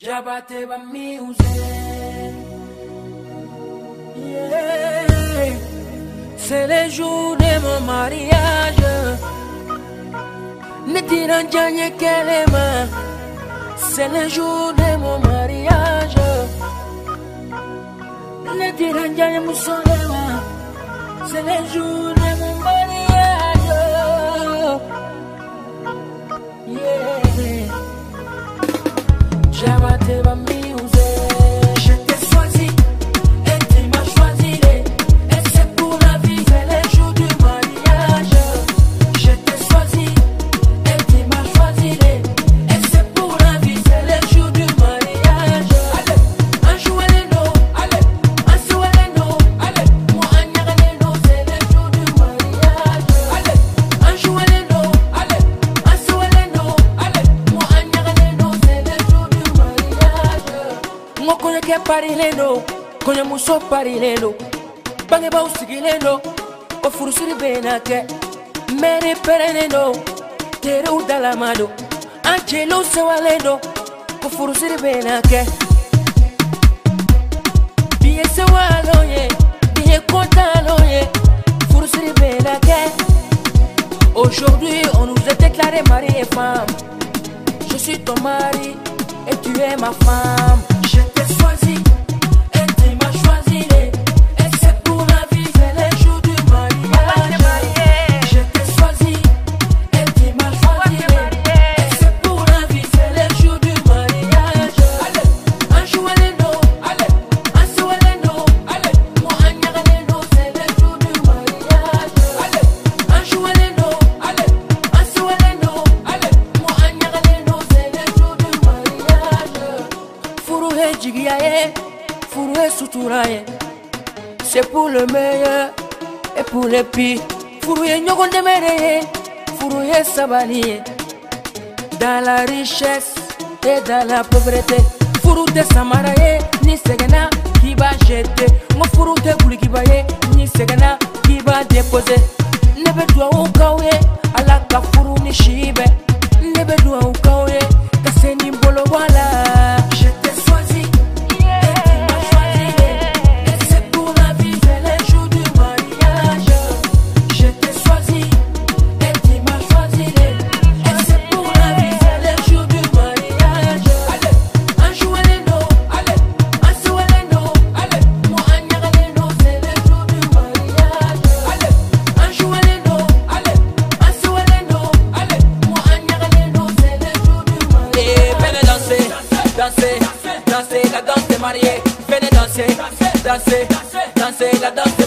C'est le jour de mon mariage. Ne tirant jamais kelema. C'est le jour de mon mariage. Ne tira jamais musolema. C'est le jour de mon mariage. Jabba parilen do kɔɲɔmuso parilen do bangebaw sigilen do o furusiri bena kɛ mɛri pɛrɛnnen do terew dalama do an jeliw sewalen do ko furusiri bena kɛ bi ye sewalon ye bi ye kɔntalon ye furusiri bena kɛ aujourd'hui on nous est déclaré mari et femme. Je suis ton mari et tu es ma femme. Je t'ai choisi. juranye C'est pour le meilleur et pour le pire Furuye nyogon demereye Furuye sabaniye Dans la richesse et dans la pauvreté. Furu te samara ni segena kiba jete Ngo furu te kuli kiba ye ni segena kiba depose Nebe duwa ukawye alaka furu ni shibe Nebe duwa ukawye danser, danser la danse.